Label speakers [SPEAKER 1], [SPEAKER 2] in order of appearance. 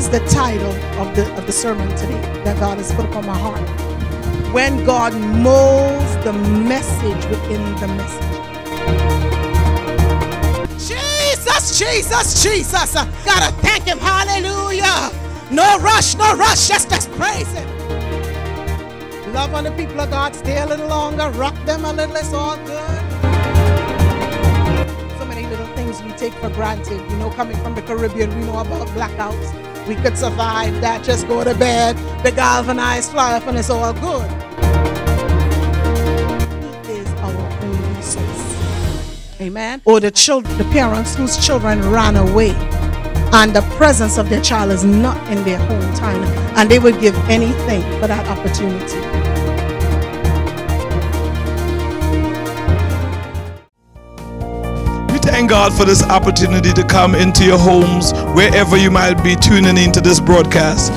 [SPEAKER 1] is the title of the of the sermon today that God has put upon my heart. When God molds the message within the message. Jesus, Jesus, Jesus. Uh, Gotta thank him. Hallelujah. No rush, no rush. Just just praise him. Love on the people of God. Stay a little longer. Rock them a little. It's all good. So many little things we take for granted. You know, coming from the Caribbean, we know about blackouts. We could survive that. Just go to bed. The galvanized fly off and it's all good. Amen. Or the children, the parents whose children ran away and the presence of their child is not in their hometown and they would give anything for that opportunity.
[SPEAKER 2] Thank God for this opportunity to come into your homes wherever you might be tuning into this broadcast.